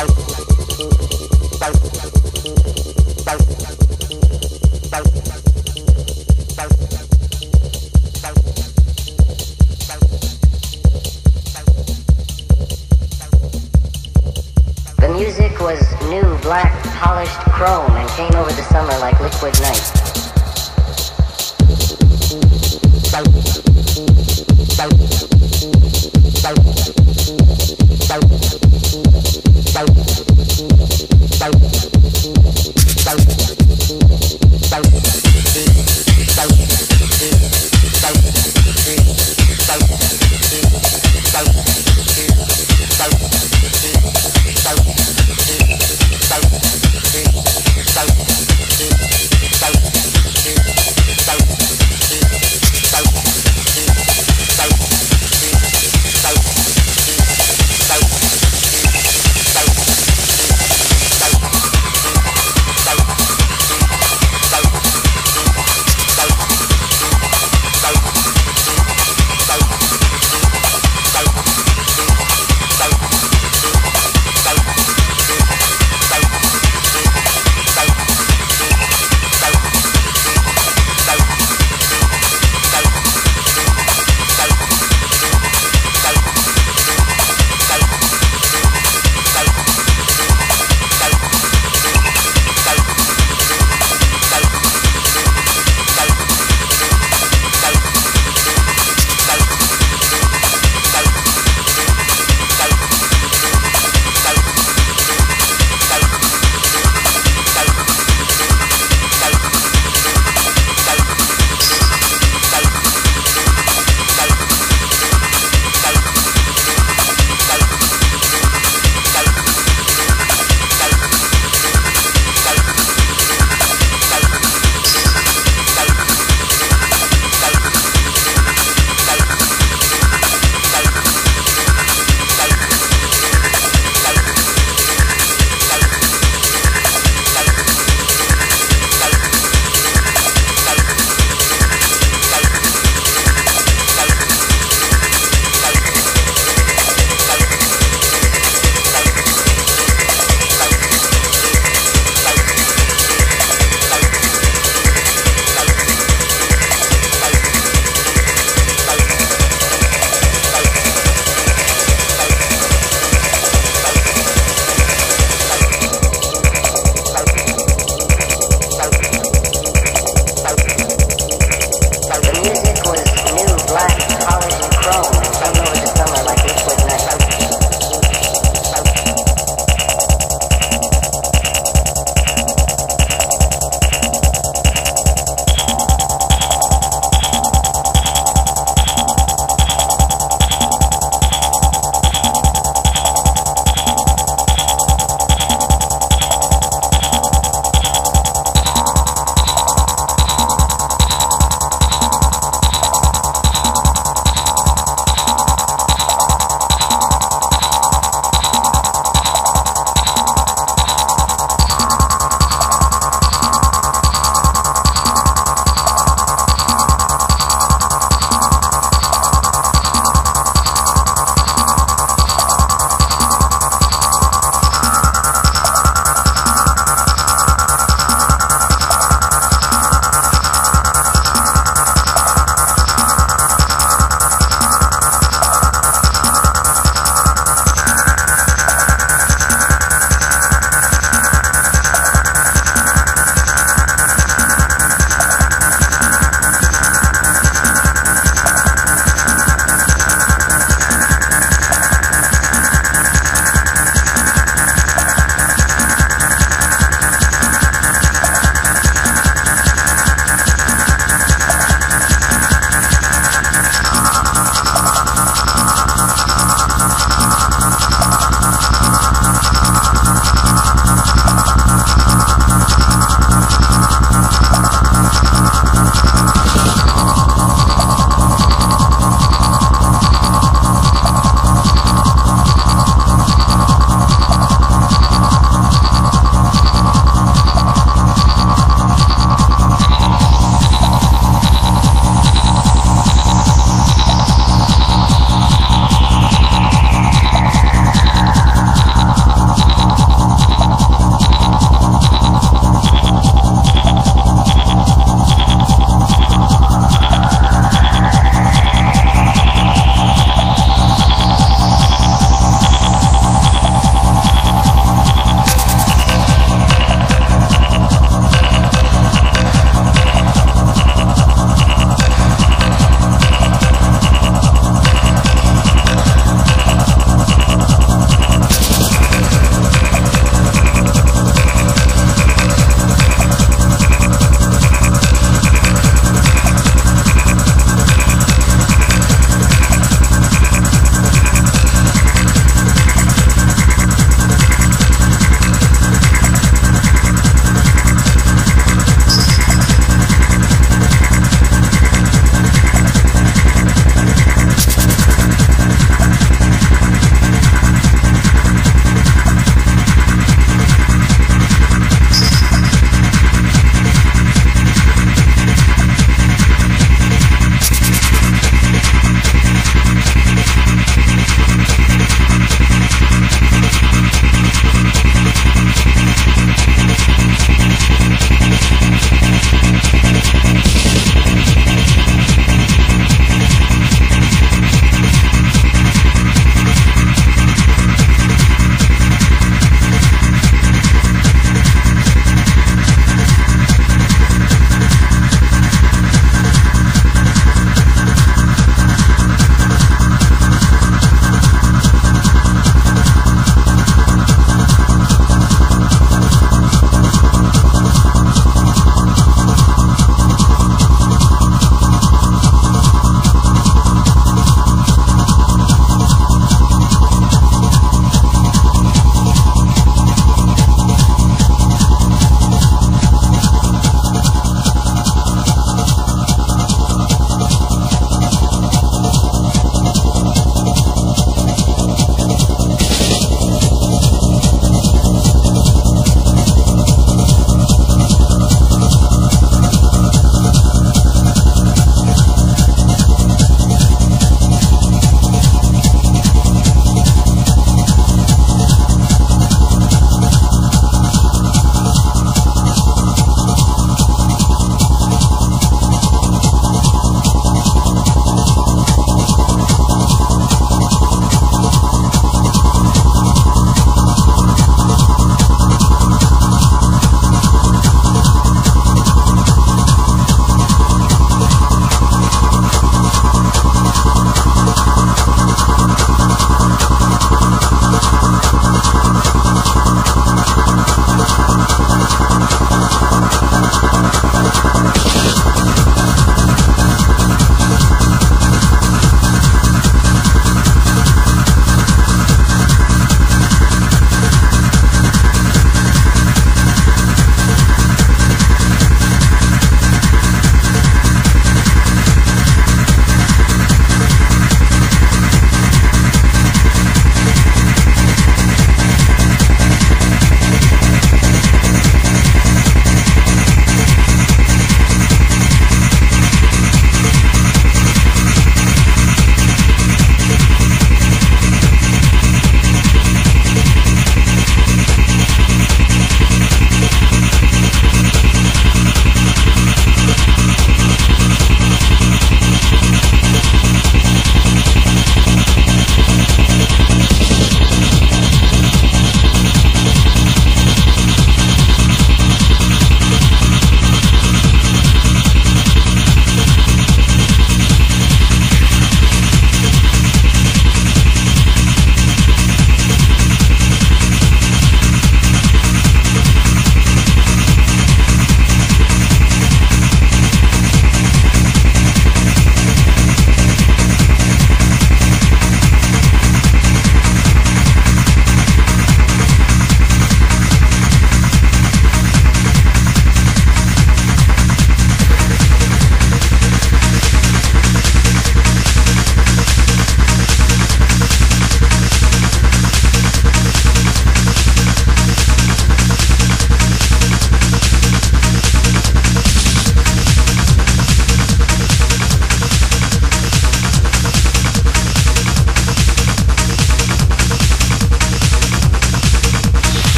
The music was new, black, polished chrome and came over the summer like liquid night.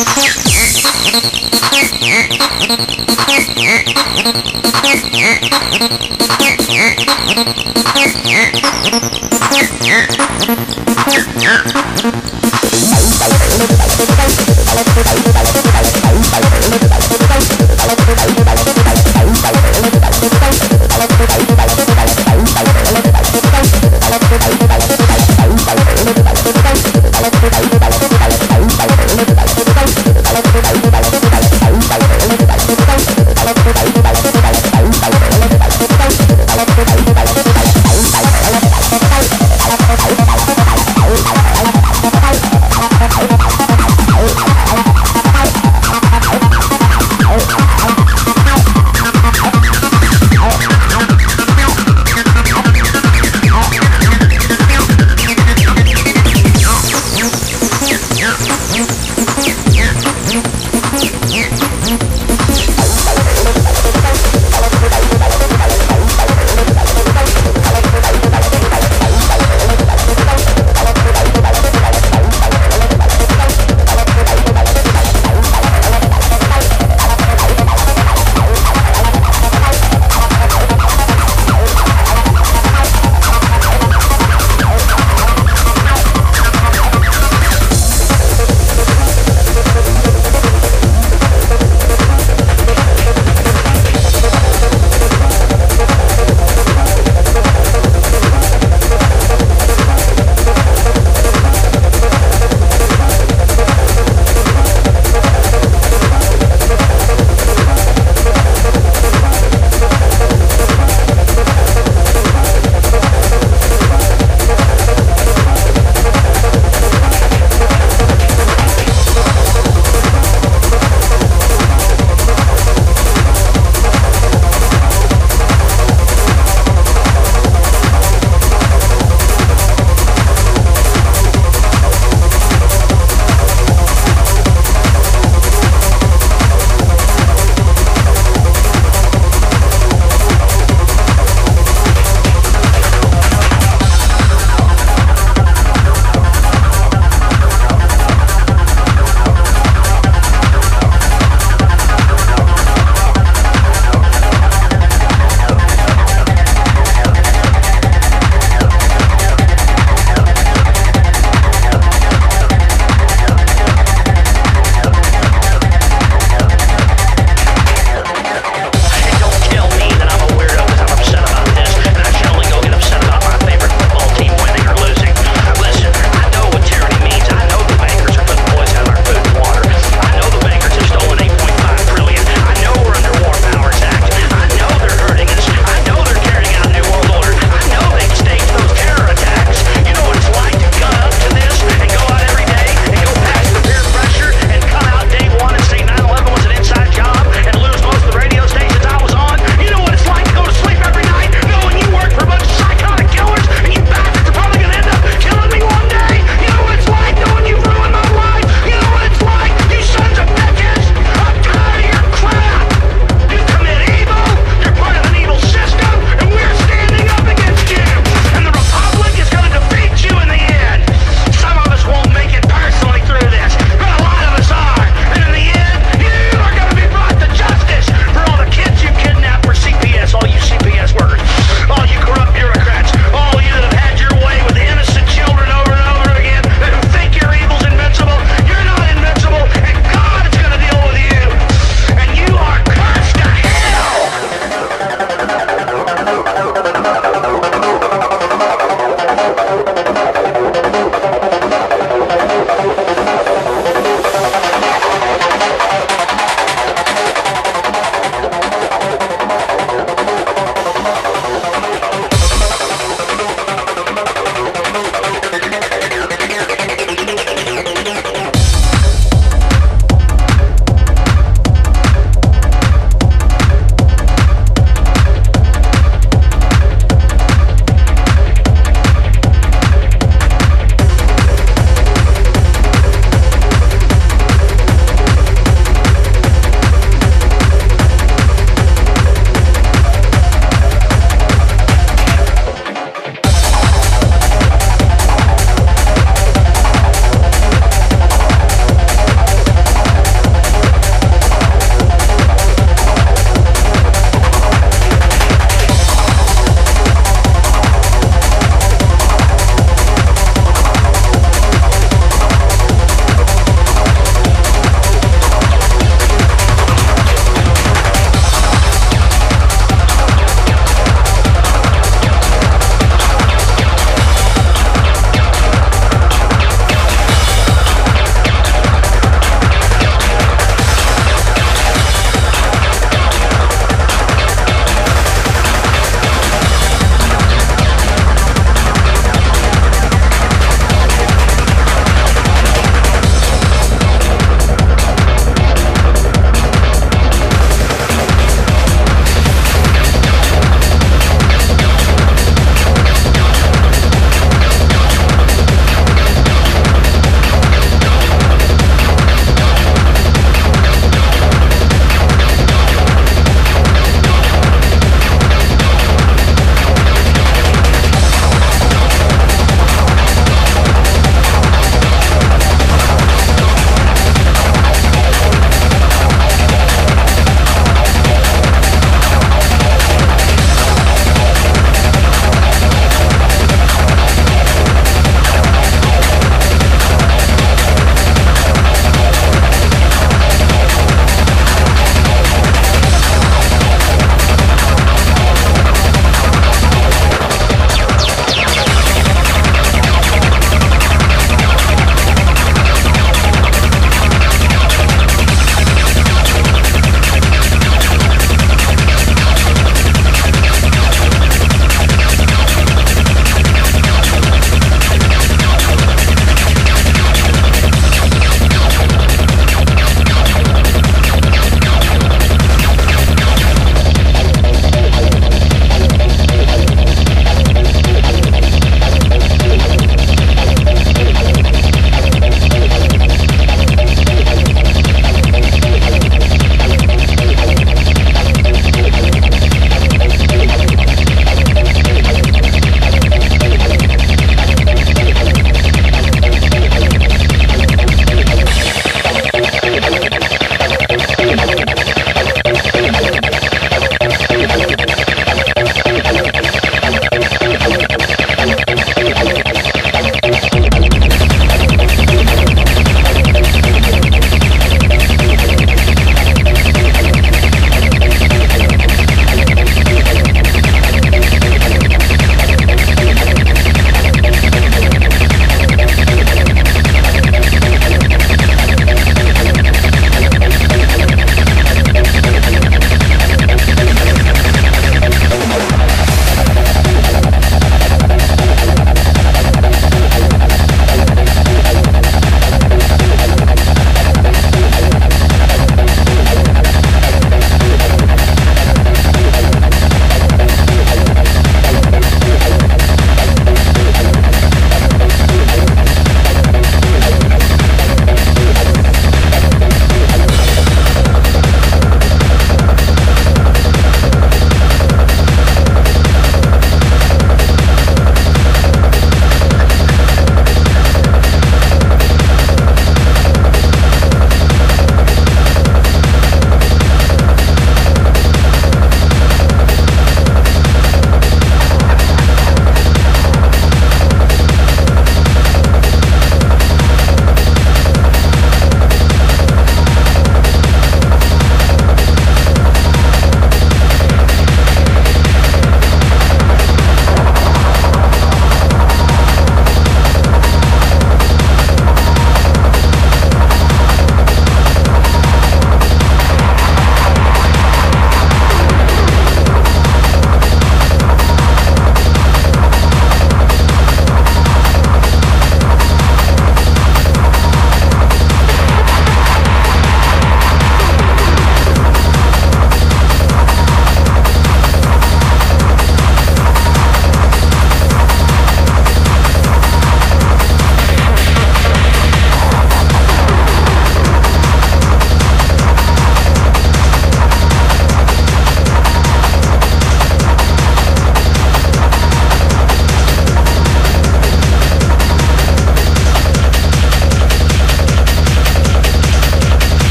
Yeah.